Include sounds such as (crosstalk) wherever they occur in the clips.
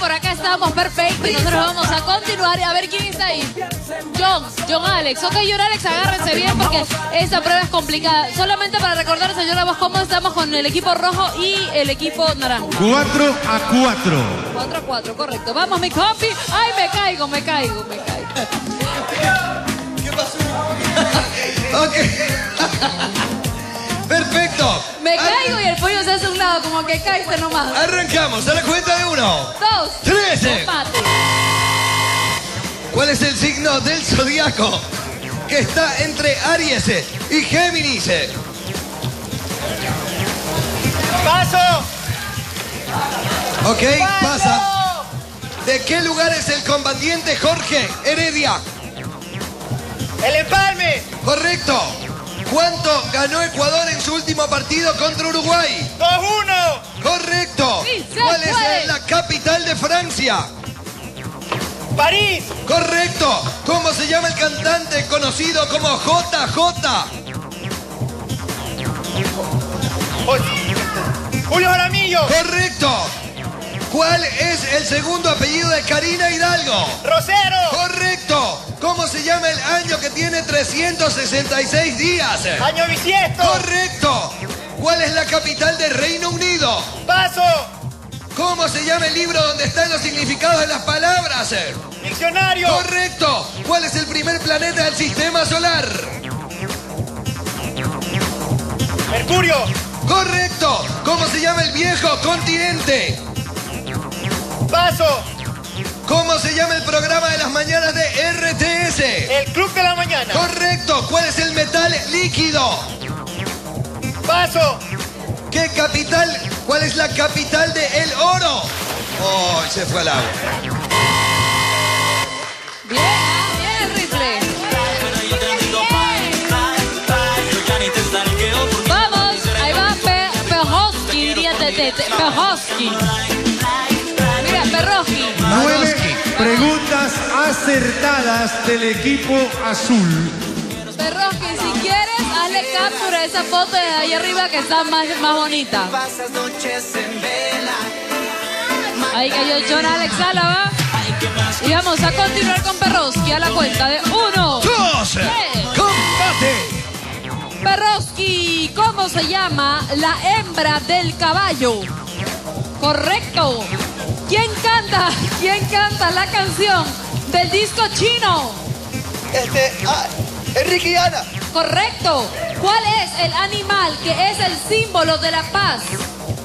por acá estamos perfectos. Y nosotros vamos a continuar y a ver quién está ahí. John, John Alex. Ok, John Alex, agárrense bien porque esta prueba es complicada. Solamente para recordar, señor Ramos, cómo estamos con el equipo rojo y el equipo naranja. 4 a 4. 4 a 4, correcto. Vamos, mi compi. Ay, me caigo, me caigo, me caigo. ¿Qué pasó? (laughs) ok. Perfecto. Me Ar- caigo y el pollo se hace a un lado, como que caíste nomás. Arrancamos a la cuenta de uno. Dos. Trece. Empate. ¿Cuál es el signo del zodiaco que está entre Aries y Géminis? ¡Paso! Ok, pasa. ¿De qué lugar es el combatiente Jorge Heredia? ¡El empalme! Correcto. ¿Cuánto ganó Ecuador en su último partido contra Uruguay? ¡2-1! Correcto. Sí, ¿Cuál puede. es la capital de Francia? ¡París! Correcto. ¿Cómo se llama el cantante conocido como JJ? ¡Julio Jaramillo! Correcto. ¿Cuál es el segundo apellido de Karina Hidalgo? ¡Rosero! Correcto. ¿Cómo se llama el año que tiene 366 días? ¡Año bisiesto! Correcto. ¿Cuál es la capital del Reino Unido? ¡Paso! ¿Cómo se llama el libro donde están los significados de las palabras? ¡Diccionario! Correcto. ¿Cuál es el primer planeta del sistema solar? ¡Mercurio! Correcto. ¿Cómo se llama el viejo continente? ¡Paso! ¿Cómo se llama el programa de las mañanas de RTS? ¡El Club de la Mañana! Correcto. ¿Cuál es el metal líquido? ¡Paso! ¿Qué capital? ¿Cuál es la capital de el oro? Oh, se fue al agua. Bien, bien. Vamos, ahí va Pe Pejoski, diría Tete. Perroski. Nueve preguntas acertadas del equipo azul. Perroski, si quieres, hazle captura a esa foto de ahí arriba que está más, más bonita. Ahí cayó John Alex Álava. Y vamos a continuar con Perroski a la cuenta de uno. ¡Dos! ¡Combate! Perroski, ¿cómo se llama la hembra del caballo? Correcto. ¿Quién canta? ¿Quién canta la canción del disco chino? Este... Ah, Enrique y Ana. Correcto. ¿Cuál es el animal que es el símbolo de la paz?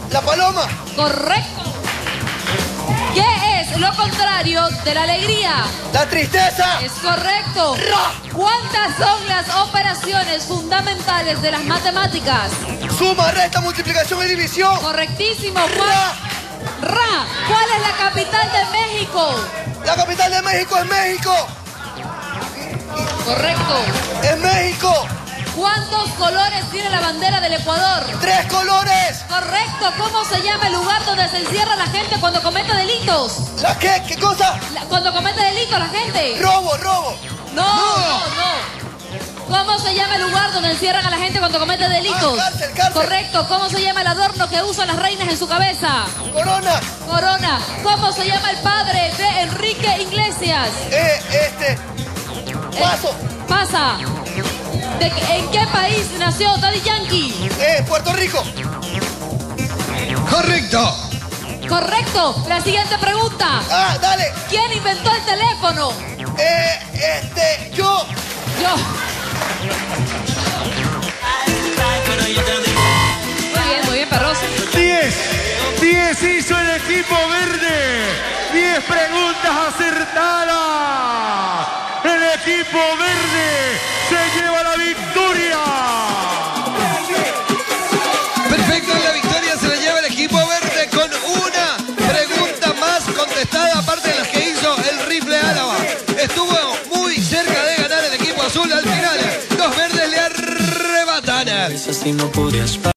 La paloma. Correcto. ¿Qué es lo contrario de la alegría? La tristeza. Es correcto. ¿Cuántas son las operaciones fundamentales de las matemáticas? Suma, resta, multiplicación y división. Correctísimo. ¿Cuál? Ra. ¿Cuál es la capital de México? La capital de México es México. Correcto. Es México. ¿Cuántos colores tiene la bandera del Ecuador? Tres colores. Correcto. ¿Cómo se llama el lugar donde se encierra la gente cuando comete delitos? ¿La qué? ¿Qué cosa? La- cuando comete delitos la gente. Robo, robo. No, no, no. ¿Cómo se llama el lugar donde encierran a la gente cuando comete delitos? Ah, cárcel, cárcel. Correcto. ¿Cómo se llama el adorno que usan las reinas en su cabeza? Corona. Corona. ¿Cómo se llama el padre de Enrique Iglesias? Eh, este. Eh, Paso. pasa. ¿De qué- ¿En qué país nació Daddy Yankee? Eh, Puerto Rico. Correcto. Correcto. La siguiente pregunta. Ah, dale. ¿Quién inventó el teléfono? Eh, este, yo. Yo. Muy bien, muy bien, perros. 10. 10 hizo el equipo verde. 10 preguntas acertadas. El equipo verde